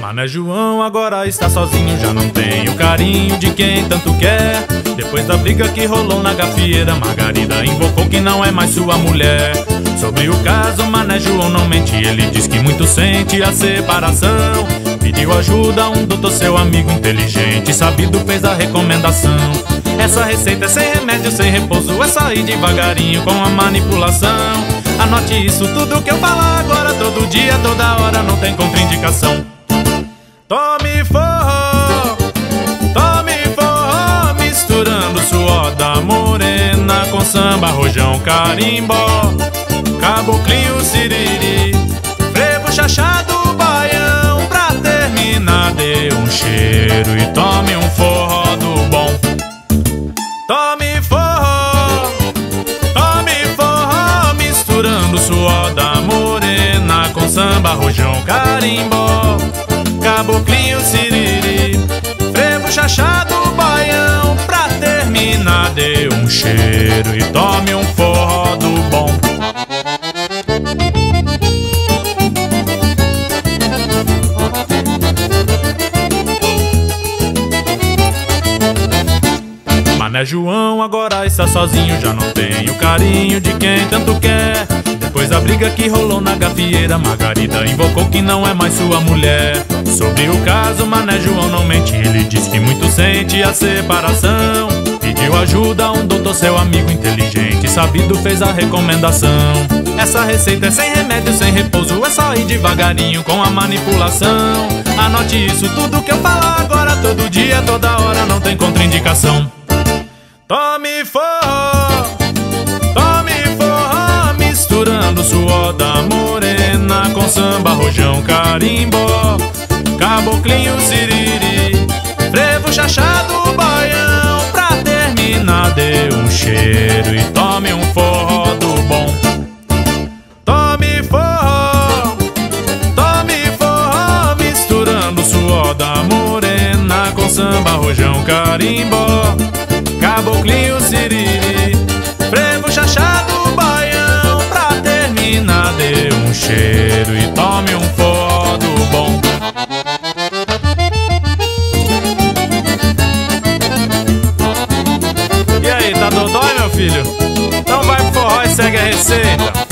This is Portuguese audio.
Mané João agora está sozinho, já não tem o carinho de quem tanto quer. Depois da briga que rolou na gafieira, Margarida invocou que não é mais sua mulher. Sobre o caso, Mané João não mente, ele diz que muito sente a separação. Pediu ajuda um doutor, seu amigo inteligente, sabido fez a recomendação. Essa receita é sem remédio, sem repouso, é sair devagarinho com a manipulação. Anote isso, tudo que eu falar agora, todo dia, toda hora, não tem contraindicação. Tome forró, tome forró, misturando suor da morena com samba, rojão, carimbó, caboclinho, siriri, e tome um forró do bom. Tome forró, tome forró, misturando suor da morena com samba, rojão, carimbó caboclinho siriri Frevo chachado, baião Pra terminar dê um cheiro E tome um forró Mané João agora está sozinho Já não tem o carinho de quem tanto quer. Depois da briga que rolou na gafieira Margarida invocou que não é mais sua mulher. Sobre o caso, Mané João não mente Ele diz que muito sente a separação. Pediu ajuda a um doutor, seu amigo inteligente Sabido fez a recomendação. Essa receita é sem remédio, sem repouso É só ir devagarinho com a manipulação. Anote isso, tudo que eu falar agora Todo dia, toda hora, não tem contraindicação Tome forró, tome forró Misturando suor da morena Com samba, rojão, carimbó caboclinho siriri Frevo chachado baião Pra terminar dê um cheiro E tome um forró do bom. Tome forró Tome forró Misturando suor da morena Com samba, rojão, carimbó Caboclinho siriri Frevo chachado baião Pra terminar dê um cheiro E tome um forró do bom filho. Então vai pro forró e segue a receita.